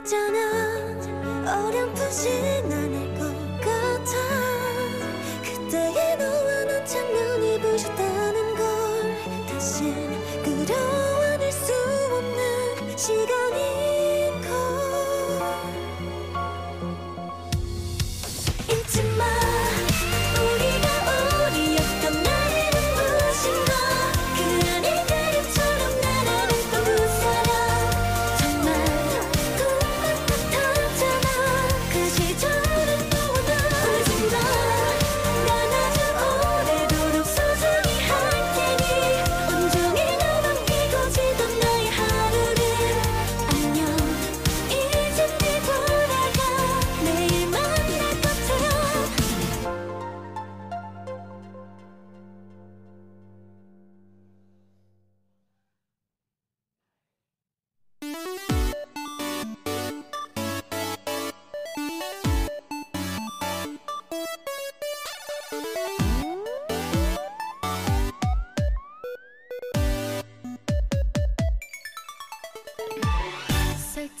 있잖아. 어렴풋이 나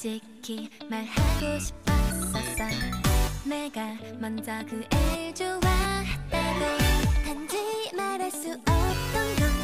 솔직히 말하고 싶었었어. 내가 먼저 그 애 좋아했다고. 단지 말할 수 없던 건